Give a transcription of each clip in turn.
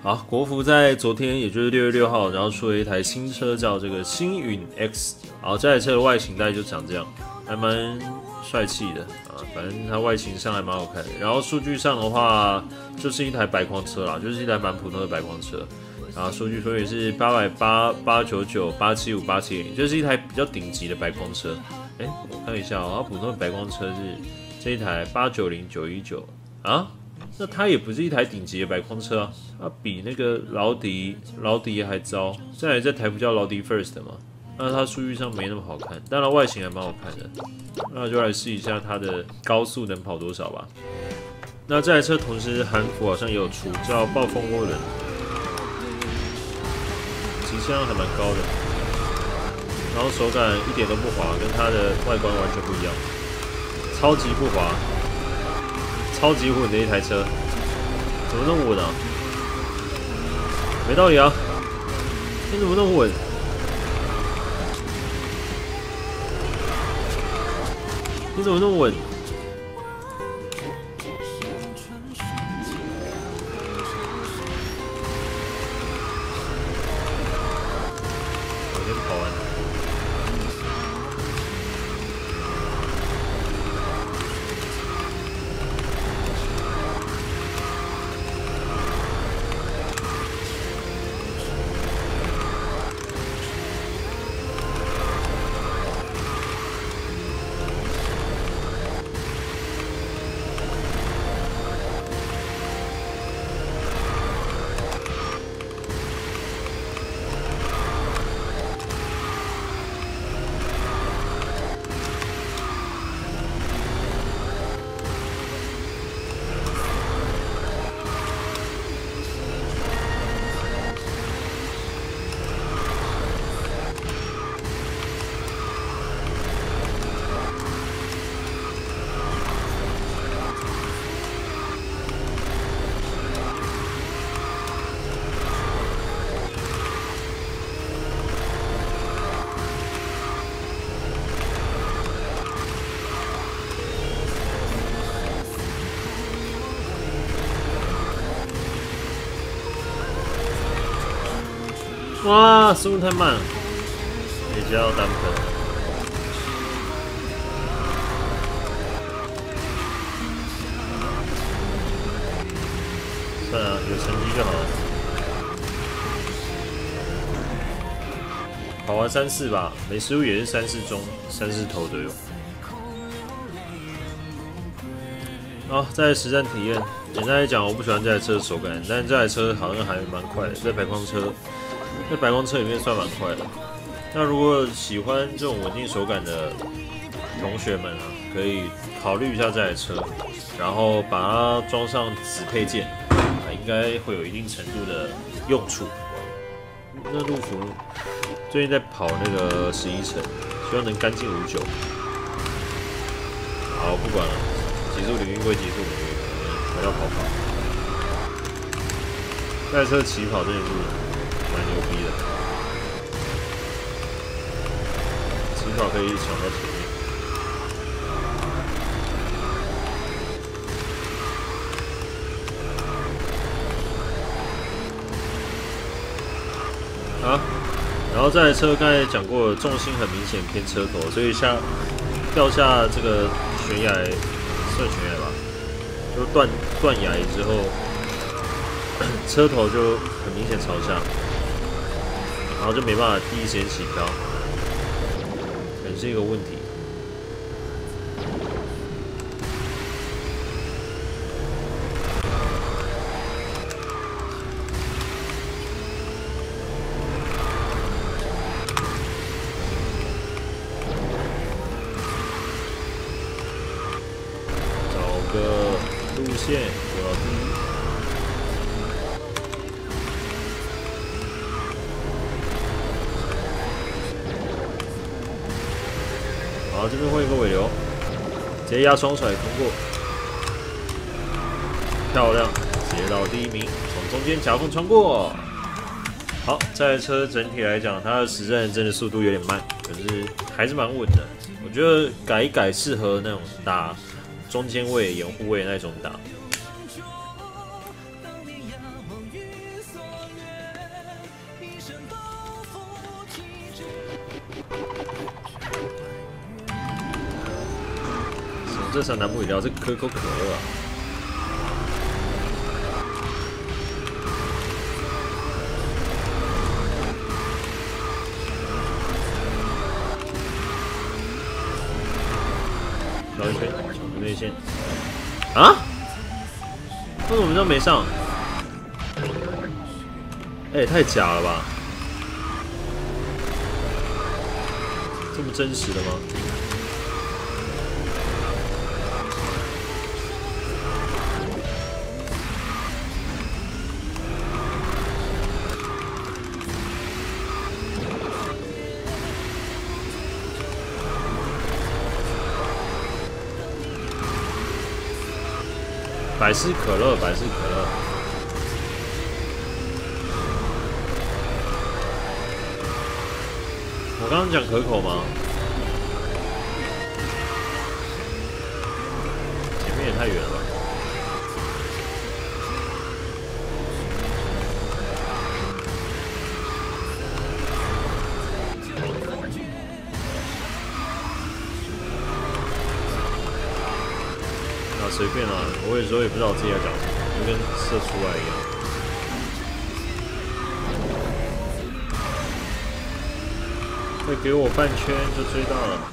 好，国服在昨天，也就是六月六号，然后出了一台新车，叫这个星云 X。好，这台车的外形大概就长这样，还蛮帅气的啊。反正它外形上还蛮好看的。然后数据上的话，就是一台白框车啦，就是一台蛮普通的白框车。然后数据分别是八百八、八九九、八七五、八七零，就是一台比较顶级的白框车。哎，我看一下哦，它普通的白光车是这一台八九零九一九啊，那它也不是一台顶级的白框车啊，它比那个劳迪劳迪还糟。再来这台不叫劳迪 First 吗？那它数据上没那么好看，当然外形还蛮好看的。那就来试一下它的高速能跑多少吧。那这台车同时韩服好像也有出，叫暴风涡轮，机枪还蛮高的。然后手感一点都不滑，跟它的外观完全不一样，超级不滑，超级稳的一台车，怎么那么稳啊？没道理啊！你怎么那么稳？你怎么那么稳？哇，速度太慢了，也就要单喷。算了，有成绩就好了。跑完三次吧，没失误也是三四中、三四头都有。好，在实战体验，简单来讲，我不喜欢这台车的手感，但这台车好像还蛮快的，这排框车。在白光车里面算蛮快的。那如果喜欢这种稳定手感的同学们啊，可以考虑一下这台车，然后把它装上子配件，啊，应该会有一定程度的用处。那路虎最近在跑那个十一层，希望能干净无酒。好，不管了，极速领域归极速领域，还要跑跑。这台车起跑真的是。蛮牛逼的，至少可以抢到前面。啊，然后这台车刚才讲过，重心很明显偏车头，所以下掉下这个悬崖，算悬崖吧，就断断崖之后，车头就很明显朝下。然后就没办法第一时间起飘，可能是一个问题。找个路线，我要第一。这边会一个尾流，直接压双甩通过，漂亮，直接到第一名，从中间夹缝穿过。好，这台车整体来讲，它的实战真的速度有点慢，可是还是蛮稳的。我觉得改一改，适合那种打中间位、掩护位那种打。这是南部饮料，这可口可乐啊。绕一圈，抢个内线。啊？为什么这没上？哎，太假了吧！这么真实的吗？百事可乐，百事可乐。我刚刚讲可口吗？前面也太远了。吧。随便啊，我有时候也不知道自己要讲什么，就跟射出来一样。会给我半圈就追到了。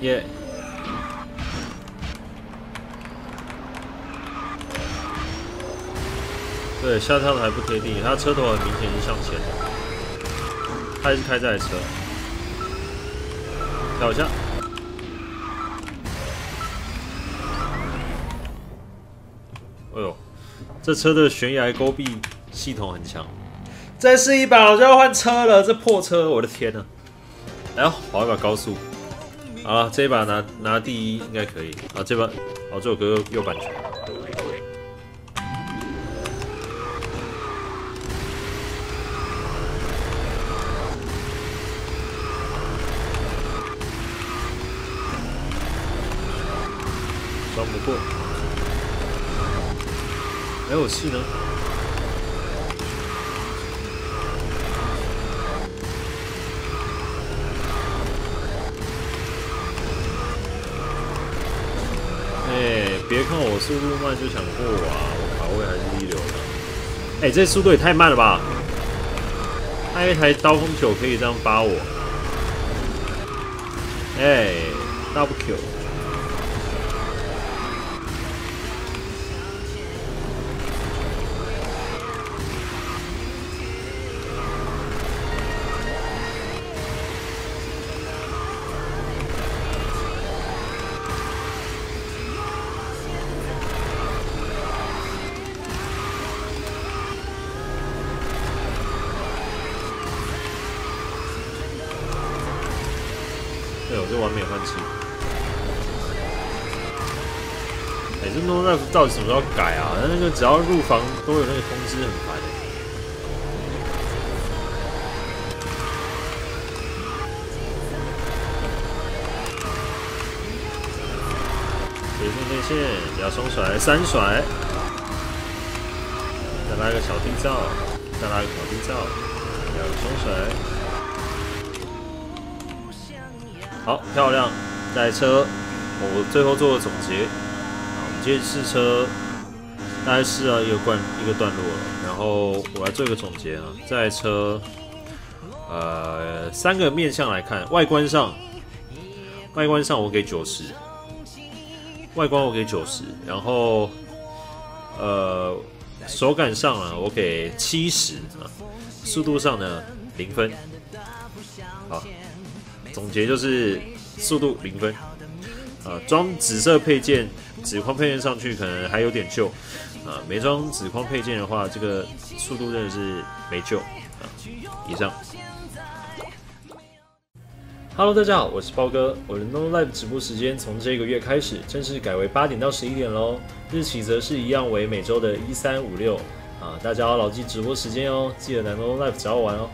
耶！对，下跳的还不贴地，他车头很明显是向前的，他还是开这台车，跳一下。哎呦，这车的悬崖勾臂系统很强。再试一把，我就要换车了，这破车，我的天呐！来，跑一把高速。好了，这一把拿拿第一应该可以。啊，这把，哦，这首歌又版权。不过，没有气呢。哎，别看我速度慢就想过我啊！我卡位还是一流的。哎，这速度也太慢了吧！还有一台刀锋九可以这样扒我。哎，double kill。对，我就完美换气。哎，这 No Life 到底什么时候改啊？那个只要入房都有那个通知，很烦哎。结束内线，加双甩、三甩，再拉个小地罩，再拉个小地罩，两个双甩。好漂亮，这台车我最后做个总结啊。我们今天试车大概试了一个段一个段落了，然后我来做一个总结啊。这台车，呃，三个面向来看，外观上，外观上我给九十，外观我给九十，然后呃，手感上啊，我给七十啊，速度上呢零分，好。总结就是速度零分，啊，装紫色配件、紫框配件上去可能还有点救，啊，没装紫框配件的话，这个速度真的是没救，啊，以上。Hello，大家好，我是包哥，我的 No Live 直播时间从这个月开始正式改为八点到十一点喽，日期则是一样为每周的一三五六，啊，大家要牢记直播时间哦，记得来 No Live 找我玩哦。